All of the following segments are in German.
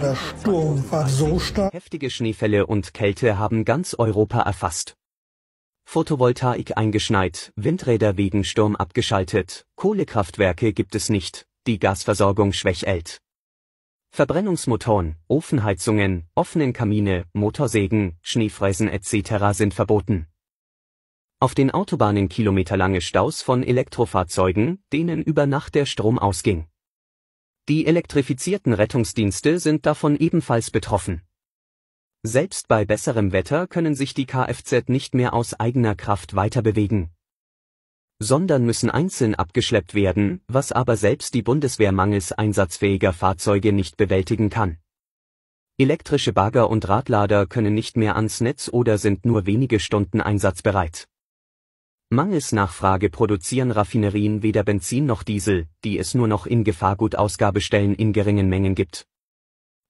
Der Sturm war so stark. Heftige Schneefälle und Kälte haben ganz Europa erfasst. Photovoltaik eingeschneit, Windräder wegen Sturm abgeschaltet, Kohlekraftwerke gibt es nicht, die Gasversorgung schwächelt. Verbrennungsmotoren, Ofenheizungen, offenen Kamine, Motorsägen, Schneefräsen etc. sind verboten. Auf den Autobahnen kilometerlange Staus von Elektrofahrzeugen, denen über Nacht der Strom ausging. Die elektrifizierten Rettungsdienste sind davon ebenfalls betroffen. Selbst bei besserem Wetter können sich die Kfz nicht mehr aus eigener Kraft weiterbewegen. Sondern müssen einzeln abgeschleppt werden, was aber selbst die Bundeswehr mangels einsatzfähiger Fahrzeuge nicht bewältigen kann. Elektrische Bagger und Radlader können nicht mehr ans Netz oder sind nur wenige Stunden einsatzbereit. Mangels Nachfrage produzieren Raffinerien weder Benzin noch Diesel, die es nur noch in Gefahrgutausgabestellen in geringen Mengen gibt.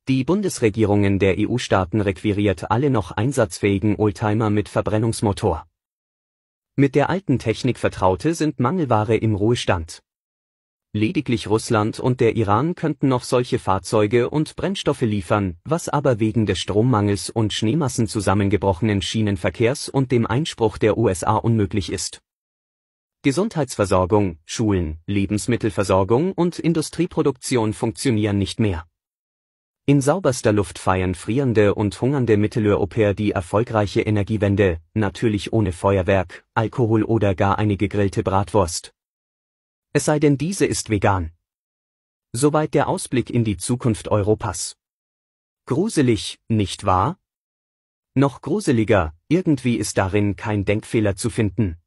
Die Bundesregierungen der EU-Staaten requiriert alle noch einsatzfähigen Oldtimer mit Verbrennungsmotor. Mit der alten Technik Vertraute sind Mangelware im Ruhestand. Lediglich Russland und der Iran könnten noch solche Fahrzeuge und Brennstoffe liefern, was aber wegen des Strommangels und Schneemassen zusammengebrochenen Schienenverkehrs und dem Einspruch der USA unmöglich ist. Gesundheitsversorgung, Schulen, Lebensmittelversorgung und Industrieproduktion funktionieren nicht mehr. In sauberster Luft feiern frierende und hungernde Mitteleuropäer die erfolgreiche Energiewende, natürlich ohne Feuerwerk, Alkohol oder gar eine gegrillte Bratwurst. Es sei denn diese ist vegan. Soweit der Ausblick in die Zukunft Europas. Gruselig, nicht wahr? Noch gruseliger, irgendwie ist darin kein Denkfehler zu finden.